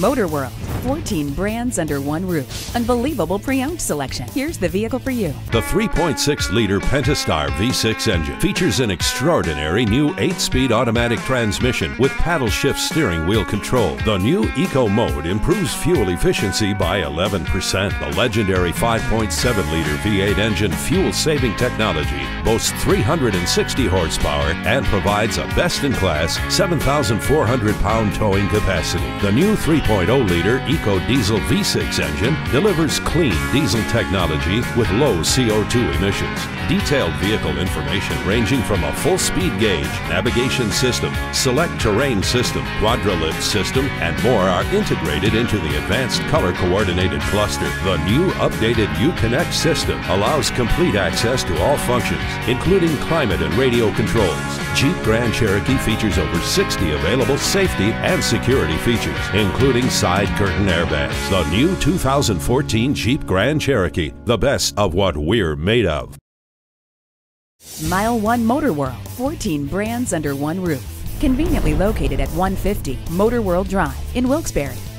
Motor World. 14 brands under one roof. Unbelievable pre-owned selection. Here's the vehicle for you. The 3.6 liter Pentastar V6 engine features an extraordinary new 8 speed automatic transmission with paddle shift steering wheel control. The new Eco Mode improves fuel efficiency by 11%. The legendary 5.7 liter V8 engine fuel saving technology boasts 360 horsepower and provides a best in class 7,400 pound towing capacity. The new 3.0 liter Eco Diesel V6 engine delivers clean diesel technology with low CO2 emissions. Detailed vehicle information ranging from a full speed gauge, navigation system, Selec-Terrain system, Quadra-Lift system, and more are integrated into the advanced color coordinated cluster. The new updated Uconnect system allows complete access to all functions, including climate and radio controls. Jeep Grand Cherokee features over 60 available safety and security features, including side curtain airbags. The new 2014 Jeep Grand Cherokee, the best of what we're made of. Mile One Motor World. 14 brands under one roof. Conveniently located at 150 Motor World Drive in Wilkes-Barre.